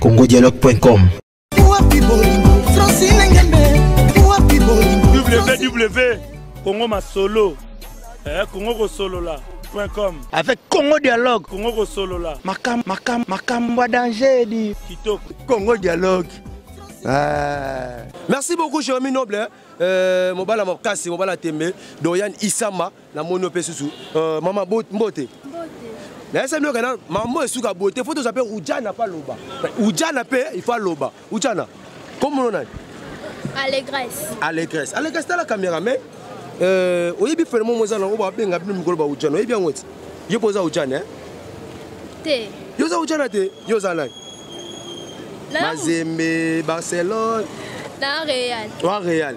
congodialogue.com www.congo masolo eh, congo kosolola avec congo dialogue congo kosolola makambo makam, makam, ya danger di kitoko congo dialogue ah. merci beaucoup jérémi noble eh, mobala makasi mobala tembe dorian isama namoni ope susu euh, mama mbote nayesa mioka na mambo esuka boye te fo toza mpe ujana mpe aloba ujana mpe ifo aloba ujana komono nani allegresse allegresse allegresse tala kamera me euh, oyebi fene momo eza nango babenga bino mikolo ba ujana oyebi yango eti yo mpo oza ujana te yo oza ujana te yo oza nani mazembe barcelone na real wa real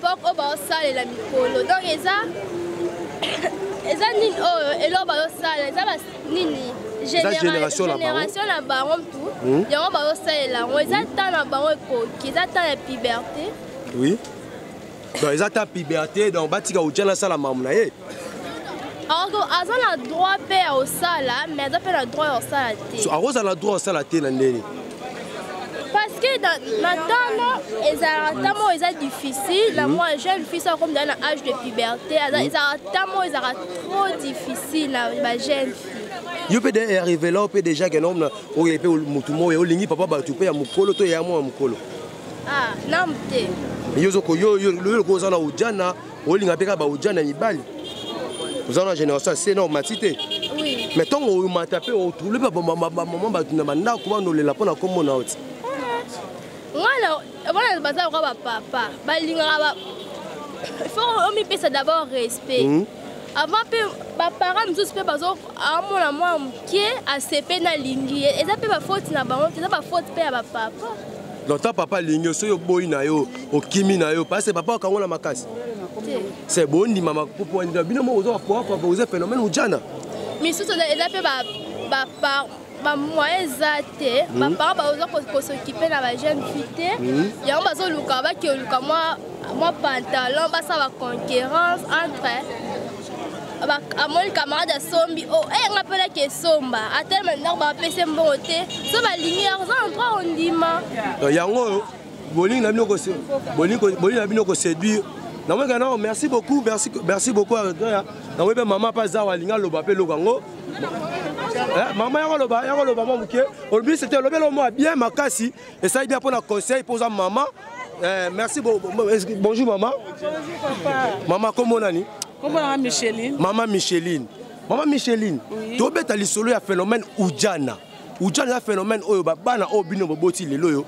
pop oyo baosalela mikolo donc eza eza nini oyo eloko bazosalela eza nini génération na bango mtu hmm? yango bazosalela yango eza hmm? ntango na bango ekoki eza ntango ya puberté oui donc eza ta puberté donc batika otiana asala mamu na ye aza na droit mpe ya kosala mais aza mpe na droit ya kosala te akozala droit kosala te na ndeni parce que na ntango ezalaka ntango oyo eza difficile na mwa jeune fille soko mizali na age de puberté ezalaka ntango oyo ezalaka trop difficile na bajeune fille yo mpe de arrive là mpe déjà ke nomna oyo mpe motu moye olingi papa bato mpe ya mokolo to ya mwa ya mokolo ah, namu te yo ozoko yo lokola oza na ojana olinga mpe kaka baojana ya mibali oza na génération ya sena omati te mais ntongo omata mpe otrouble mpe bamama bato na bandako banolela mpo na nkombo na oti ngana bana baza lokola bapapa balingaka fo omipesa d'abord respect hmm? avant mpe baparent mosusu mpe bazoamona mwa moke asepe na lingi eza mpe bafoti na bango te eza bafoti mpe ya bapapa longtemps papa alingi yo soki oboyi na yo okimi na yo parce papa okango na makasi se bondima makupu bino moko ozoka poapa boza phénomène ujana misusu eza mpe bamoyen eza te hmm. baparent baoza kosokipe na bajeune fille te hmm. yango bazoluka bakeoluka mwa pantalon basala baconquérance entre amoni camarade asombi o oh, eye eh, nga mpe naki esomba atelema ndako bapese mbongo te so balingi yango oza na droit ondima yango oyo bolingi na bino bolingi na bino koseduire namoyeka nao merci beaucoup merci, merci beaucoup aretaya namoyi mpe mama mpe aza walinga aloba mpe eloko yango eh, mama yakoloba yakoloba mwa moke olobisi te olobela omwa bien makasi esali bien mpona conseil mpo oza mama eh, merci bo, bo, bonjour mama mama kombo nani mama micheline mama micheline oui. tobeta lisolo ya phénomène ujana ujana eza phénomène oyo bana oyo bino boboti lelo oyo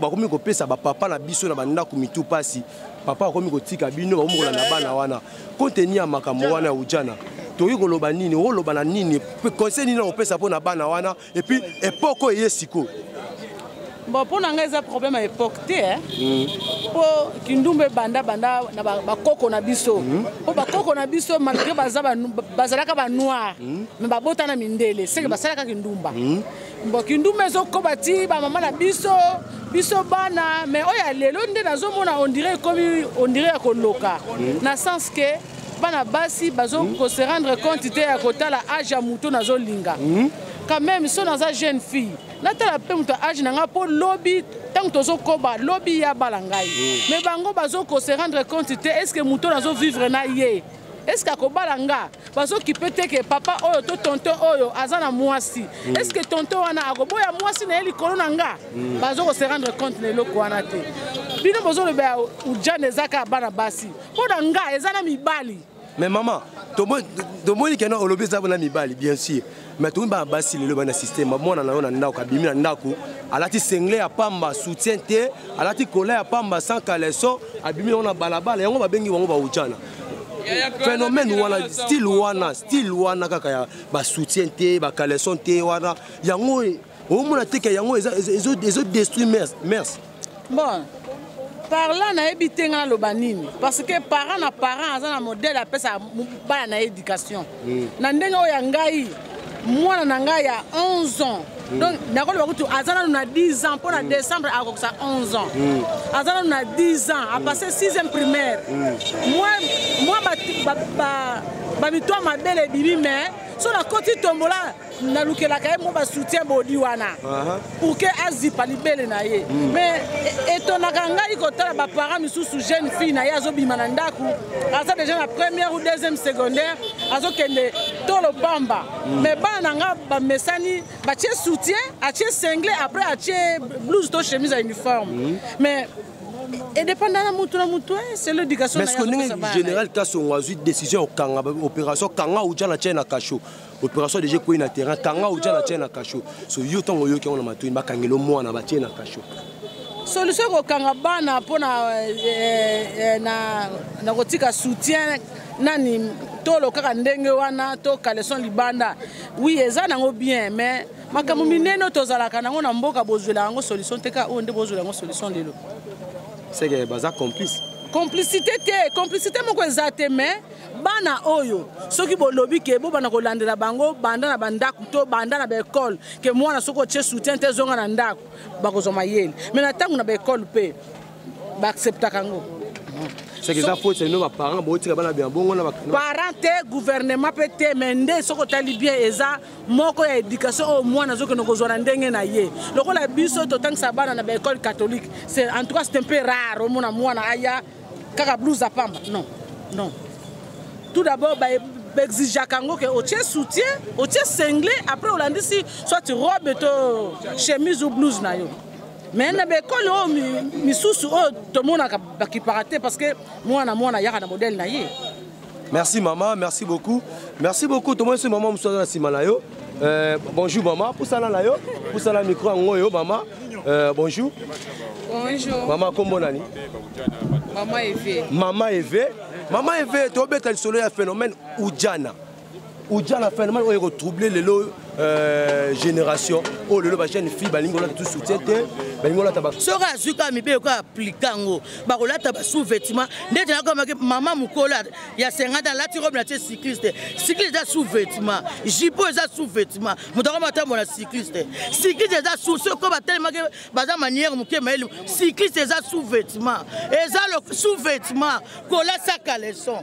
bakomi kopesa bapapa na biso na bandako mitu mpasi papa akomi kotika bino bakomi kolanda bana wana konteni ya makambo wana ya ujana tokoki koloba nini okoloba na nini conseil nini okopesa mpo na bana wana et puis epoque oyo eye sikoyo bon mpo na ngai eza problème ya époque te mpo mm. kindumba ebanda banda na bakoko na biso mm. mpo bakoko na biso malgré bazalaka banoir mm. me babota na mindele seke basalaka kindumba bon kindumba ezokoba ti bamama na biso biso bana mais oyo ya lelo nde nazomona ondire ekomi ondire ya koloka na sens ke bana basi bazo mm. ko se rendre compte te ya kotala age ya moto nazolinga mm. quand même so naza jeune fille natala mpe moto age na ngai mpo lobi ntango tozokoba lobi ya bala ngai mm. mais bango bazo ko se rendre compte te est ce que moto nazo vivre na ye eske akobala nga bazokipe te ke papa oyo to tonton oyo aza na mwasi mm. eske tonton wana akoboya mwasi na ye likolo na nga mm. bazo ko se rendre compte na eloko wana te bino bozolobela ujana eza kaka bana basi mpo na nga eza na mibali mais mama tomoni kena olobi eza na mibali bien sûr mais tomi bana basi lelo bana système bamwana na yo na ndako abimi na ndako alati sengle ya pamba soutien te alati kola ya pamba sans caleson abimi yango na balabala yango babengi bango baujana phénomène wana style wana style wana kaka ya basoutien te bacaleson te wana yango omona teke yango ezodestruire mers bon parlant nayebi te ngai naloba nini parce que parent na parent aza na modèle apesa bana na ye éducation mm. na ndenge oyo ya ngai mwana na ngai ya 11 ans mm. donc nakoloba kutu aza nanu na 10 ans mpo na mm. décembre akokisa 11 ans mm. aza nanu na 10 ans apasse 6e primaire mwa bamitwa mabele ebimi mais so nakoti tombola nalukelaka ye mwa basoutien bodi wana pour ke azipa libele na ye mm. mais e, etonaka ngai kotala baparent misusu jeune fille na ye azobima na ndako aza déjà na première ou deuxième secondaire azokende tolo pamba mm. mais bana na ngai bamesani batie soutien atie single après atie blouse to chemise ya uniforme mm. mais edepanda na motu na motu eh, c'est l'éducation mais ce que ndenge général kasongo azwi décision ya kokanga opération kanga uja na tie na cachot operation deja ekwei na terrain kanga oja na tie na kasho so yo ntango oyoki yango na matoi bakangela mwana batie na kasho solution kokanga bana mpo na eh, eh, eh, na, na kotika soutien nani tolo kaka ndenge wana to caleson libanda wi eza nango bien mais makambo minene tozalaka nango na mboka bozwela yango solution te kaka oyo nde bozwela yango solution lelo seke baza complice complicité te complicité moko eza te mais bana oyo soki bolobi ke bobanda kolandela bango banda na bandako to banda na baekole ke mwana soki otye soutien te ezonga na ndako bakozwa mayele me na ntango na baekole mpe baacceptaka yango soki eza foti bino baparent botika bana bya bongo na parent te gouvernement mpe te mai nde soki otali bien eza moko ya éducation oyo mwana azokende kozwa na ndenge na ye lokola biso totangisa bana na baekole catholique en tout cas c'est un peu rare omona mwana aya kaka blouse ya pamba non non tout d'abord baexigeaka yango ke otie soutien otie sengle après olandisi soit robe to chemise ou blouse na yo mais na baekole oyo misusu oyo tomonaka bakipaka te parce que mwana mwana yaka na modele na ye merci mama merci beaucoup merci beaucoup tomoni soki mama mosusu aza na nsima na yo euh, bonjour mama pusana na yo pusana micro yango oyo mama euh, bonjour bonjour mama nkombo nani mama eve mama eve mama eve tobeta lisolo ya phénomène ujana ujana phenomène oyo ekotrouble lelo euh, génération oyo oh, lelo bajeune fille balingi olata tu soutien te balingi olata soki azwi kaka mibele ko aplika yango bakolata basous vêtement ndeti nakomaki mama mokolo ya 50 alati robe na tie cycliste cycliste eza sous vêtement jipo eza sous vêtement moto akoma atambola cycliste cycliste eza sous soki ko batelemaki baza manière moke mayeli cycliste eza sous vêtement eza sous vêtement kolasa caleson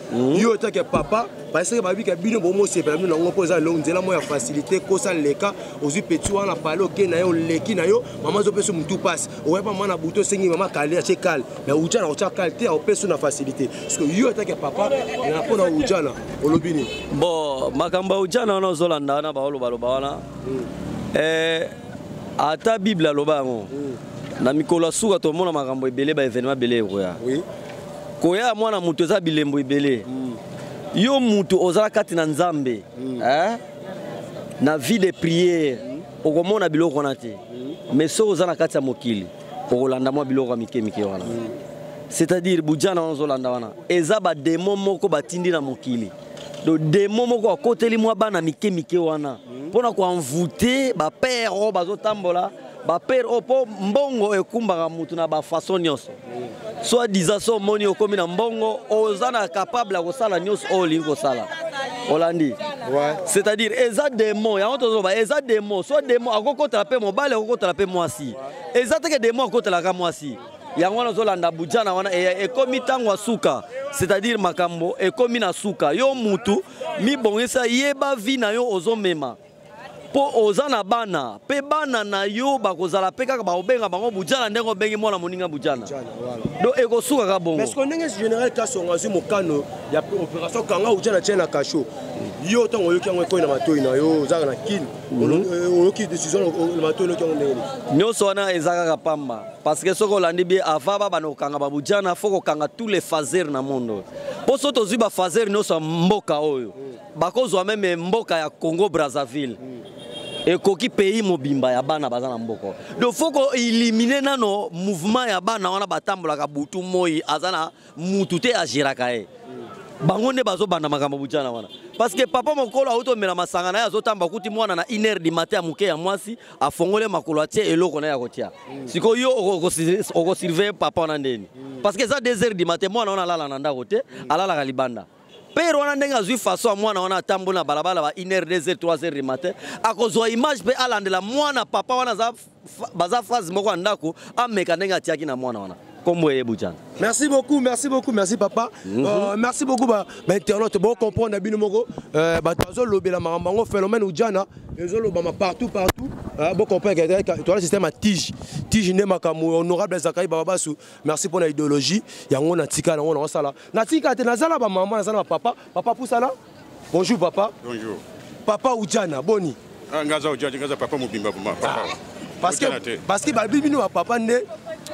Mm. yo otaki ya papa baseke babika bino bomosepela bino nango mpo eza elongo nzela moko ya facilité kosa leka ozwi peti wana pale oke na yo oleki na yo mama azopesa motu mpasi oya mama na butu osengi mama kale atie kale na ujana otya kale te aopesa na facilité parceke yo otaki ya papa na mpo na ujana olobi nini bon makambo ya ujana wana ozolanda wana baolobaloba wana mm. eh, ata bible aloba yango mm. na mikolo ya suka tomona makambo ebele baevenema ebele ekoya koya ya mwana moto eza bilembo ebele mm. yo moto ozala kati na nzambe mm. eh? na vie de prière mm. okomona biloko wana te mm. mais soki oza na kati ya mokili okolanda mwa biloko ya mike mike wana mm. c'est-à-dire bujana wana ozolanda wana eza bademo moko batindi na mokili do demo moko akoteli mwa bana mike mike wana mm. mpo na koenvoute bapere oyo bazotambola ba père oyo oh, mpo mbongo ekumbaka motu na bafaçon nyonso soit disant so omoni okomi na mbongo oza na capable ya kosala nyonso oyo olingi kosala olandi ouais. c'est-à-dire eza demo yango tozoloba eza demo soit demo akokotela mpe mobali akokotela mpe mwasi eza teke demo akotelaka mwasi yango wana ozolanda bujana wana ekomi ntango ya suka c'est-à-dire makambo ekomi na suka yo mutu mibongisa yeba vi na yo ozomema mpo oza na bana mpe bana na yo bakozala mpe kaka bakobenga bango bujana ndenge obengi mwana moninga bujana do ekosukaka bongo ndenge général kasongo azwi mokano ya opération kanga ujana tie na kasho yo ntango oyoki yango ekoi na matoi na yo ozalaka na kini mhm. eh, oyoki décision na matoi oyoki yango ndenge nyonso wana eza kaka pamba parce que soki olandi bie ava babanda kokanga babujana fo kokanga tous les phaser na mondo mpo so tozwi baphaser nyonso ya mboka oyo mhm. bakozwa meme mboka ya congo brazzaville mm. ekoki pays mobimba ya bana baza na mboko donc faut ko éliminer nano mouvement ya bana wana batambolaka butu moi aza na mutu te agiraka ye mm. bango nde bazobanda makambo bujana wana parce que papa mokolo auti omela masanga na ye azotamba okuti mwana na une heure du matin ya moke ya mwasi afongole makolo atie eloko na ye akotia mm. sikoyo yo okosurveille papa wana ndeni mm. parce que eza deux heures du matin mwana wana alala na ndako te alalaka libanda pere wana ndenge azwi faso ya mwana wana atamboli na balabala ba 1 heure 2 heure 3 heure du matin akozwa image mpe alandela mwana papa wana baza phase moko ya ndako ameka ndenge atiaki na mwana wana kombo eye bujana merci beaucoup merci beaucoup merci papa mm -hmm. euh, merci beaucoup bainternaute ba bocomprendre na bino moko euh, bato bazolobela makambo yango phénomène ujana ezolobama partout partout euh, bocomprendre toala système ya tige tige nde makambo honorable zakai bababasu merci pona ideologie yango na tika nango na sala na tika te nazala ba maman nazala ba papa papa pusala bonjour papa bonjour papa ujana boni ah, ngaza ujana ngaza papa mobimba boma papa ah, parce que parce que ba bibino ba papa nde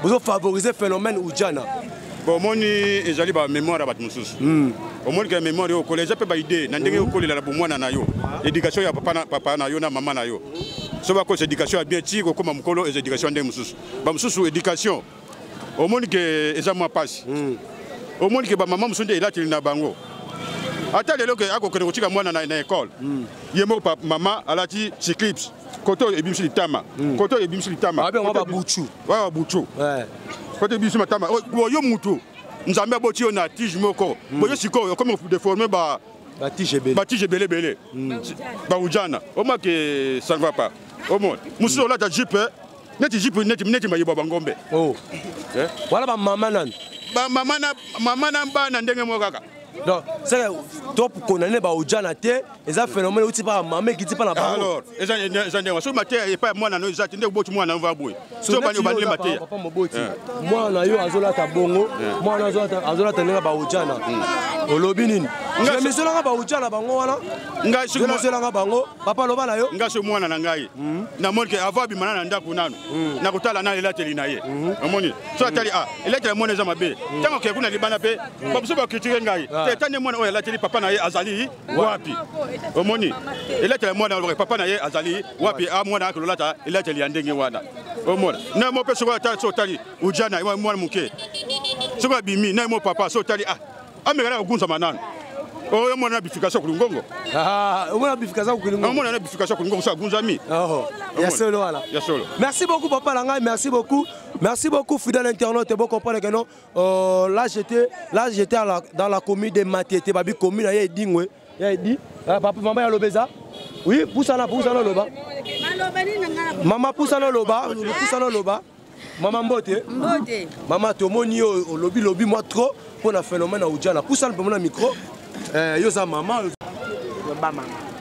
bozo favoriser phénomène ujana bon omoni ezali ba mémoire ya bato mosusu hmm. omoni ke mémoire yo okola eza mpe ba idée na ndenge okolela na bomwana na yo éducation ya papa na yo na mama na yo so bakosa éducation ya bien ti kokóma mokolo eza éducation ya ndenge mosusu bamosusu éducation omoni ke eza mwa mpasi hmm. omoni ke bamama mosusu nde elateli na bango ata lelo ke akokende kotika mwana na, na ekole mm. ye moko mama alati chiclips koto ebimisi litama mm. koto ebimisi litama babuchu babuchu koto ebimisi matama oh, yo mutu nzambe aboti yo na tige moko mm. boye sikoyo okomi deforme ba batige ebele ebele baujana omake ça ne va pas omoni mosusu olata jipe neti jipe neti neti mayebo ba ngombe oh eh? wala ba mama nani ba mama na mama na bana ndenge moko kaka donc seke top konane baojana te eza phénomène outi mpa mama ekiti mpa na bango eza ndenge soki mateya epai ya mwana no eza te nde oboti mwana no va boye sobanile mateya papa moboti eh. mwana yo azolata bongo eh. mwana azolata ndenge baojana hmm. olobi nini misolanga baojana bango wana ngai soki nazelanga bango papa loba na yo nga so mwana na ngai mhm. namoni ke avo abima na na ndako nanu mhm. nakotala na elateli na ye mhm. omoni so atali a ah, elateli ya mwana eza mabe ntango akei kuna libanda mpe bamosusu bakritike ngai ah. te etani mwana oyo alateli papa na ye azali wapi omoni elateli ya mwana papa na ye azali wapi a ah, mwana akololata elateli ya ndenge wana omona na mo mpe soki ata so otali ujana mwana moke soki abimi na ye mo papa so otali a amekala ah, kokunsama nanu oyo oh, mwana na bifikasio kulingongo ah, omona bifikasio kulingongo omona na bifikasio kulingongo so agunzami ya solo wala ya solo merci beaucoup papa na ngai merci beaucoup merci beaucoup fidèle internaute bo comprendre que non euh, là j'étais là j'étais dans la commune de Matete babi commune ya Edingwe ya edi ah, papa mama ya lobeza oui pusana pusana loba mama pusana loba pusana loba mama mbote mbote mama tomoni yo olobi lobi mwa trop mpo na phénomène ya ujala pusana mpe mona micro eh, yo oza mama ba mama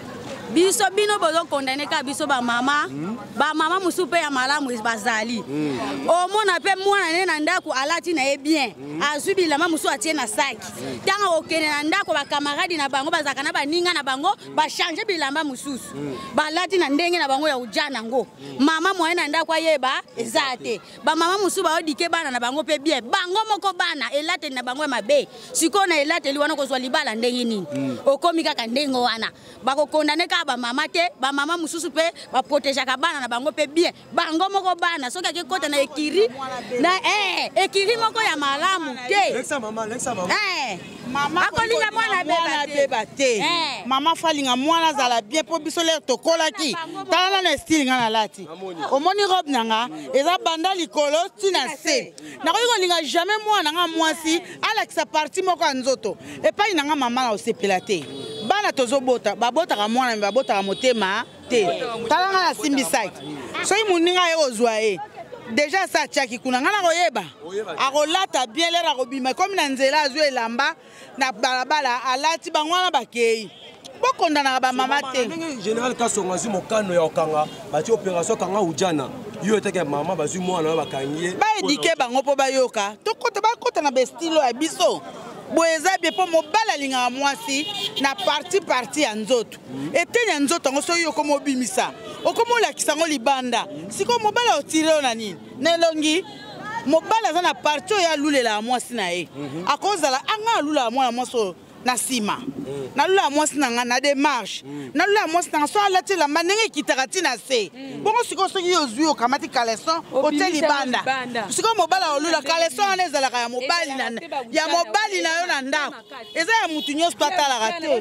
biso bino bozokondane kaka biso bamama hmm? bamama mosusu mpe ya malamu bazali hmm. omona mpe mwana ne na ndako alati na ye bien hmm. azwi bilamba mosusu atie na saki ntango akokende na ndako bakamaradi na bango bazalaka na baninga na bango bachange bilamba mosusu mm. balati na ndenge na bango ya uja nango mm. mama moye na ndako ayeba eza te bamama mosusu baodike bana na bango mpe bie bango moko bana elateli na bango ya mabe sikoyo na elateli wana okozwa libala ndenge nini mm. okomi kaka ndenge wana bakokondane kaka bamama te bamama mosusu mpe baprotegeaka bana na bango mpe bie bango moko bana soki ake kota na ekiri na eh, ekiri moko ya malamu te eh, akolinga mwana abeba te eh. mama falinga mwana azala bien mpo biso lere tokolaki tala nano estile nga nalati omoni robe na nga eza banda likolo ti na se nakoki kolinga jamais mwana nga mwasi alakisa parti moko ya nzoto epai na nga mama na osepela te bana tozobota babotaka mwana me babotaka motema te tala ngai nasimbi saki soki moninga aye kozwa ye deja esi atiaki kuna ngai nakoyeba akolata bien lere akobima ekomi na nzela azwi elamba na balabala alati bango wana bakei bokondanaka bamama te ndenge général kasongo azwi mokano ya kokanga bati opération kanga ujana yo eteke mama bazwi mwana oyo bakangi ye baedike bango mpo bayoka tokota bakota na bestilo ya biso boye eza bie mpo mobali alingaka mwasi na parti parti ya nzoto eteni ya nzoto yango soki okoma obimisa okoma olakisa yango libanda sikoyo mobali otire yo na nini na elongi mobali aza na parti oyo alulela ya mwasi na ye mhm. akozala anga alula ya mwana mwasi oyo na nsima mm. nalola ya mwasi na ngai na démarche mm. nalola ya mwasi na ngai so alati elamba ndenge ekitaka ti na se mm. bongo sikoyo soki yo ozwi okamati caleson otie libanda sikoyo mobali aolula caleson wana ezalaka ya mobali ya mobali na yo na ndako eza ya mutu nyonso to atalaka te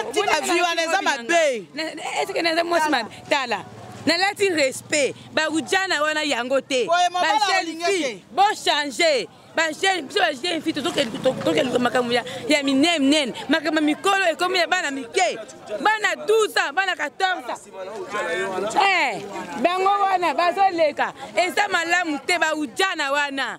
atika vi wana eza mabe tala nalati respect barujana wana yango te bajeune fille bochange bajeune biso bajeune fille tozokeluka makambo ya minene minene makambo ya mikolo ekomi ya bana mike bana 12 ans bana 14 ans eh, bango wana bazoleka eza malamu te baujana wana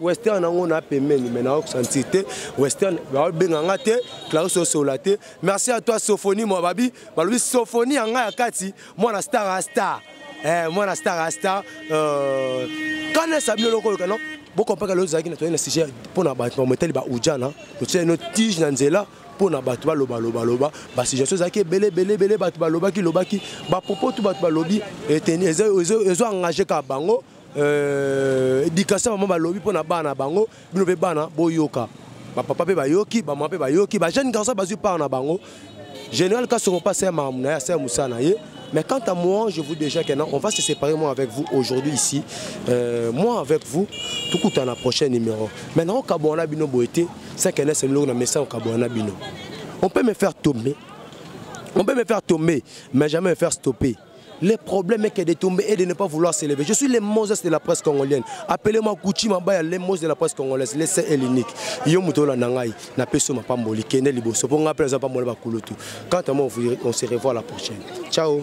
western yango na pembeni me naoki sentir te western baobenga nga te claris osola te merci à toi sophonie mwa babi balobi sophonie ya nga ya kati mwana star a star eh, mwana star a star euh, kanesa bino eloko oyoka non bokompaka lelo ozalaki na toyei na sujet mpo na bato bamoetali ba ujana totyela ino tige na nzela mpo na bato baloba loba loba basuggestion ezalaki ebele ebele ebele bato balobaki lobaki bapopotu bato balobi ezo engage kaka bango euh, éducation vraiment balobi mpo na bana bango bino mpe bana boyoka bapapa mpe bayoki bamama mpe bayoki bajeune garçon bazwi part na bango général kasongo mpe asaya makambo na ye asaya mosala na ye Mais quant à moi, je vous dis déjà que non, on va se séparer moi avec vous aujourd'hui ici. Euh, moi avec vous, tout coûte à la prochaine numéro. Maintenant, au Kabouana Bino Boété, c'est qu'elle est le message au Kabouana Bino. On peut me faire tomber, on peut me faire tomber, mais jamais me faire stopper. Le problème est que de tomber et de ne pas vouloir s'élever. Je suis le Moses de la presse congolienne. Appelez-moi Kouchi Mabaya, le Moses de la presse congolaise, le seul et l'unique. Yo mutola nangai, na peso ma pamboli, kende liboso, ponga pesa pamboli ba kulutu. Quant à moi, on se revoit la prochaine. Ciao.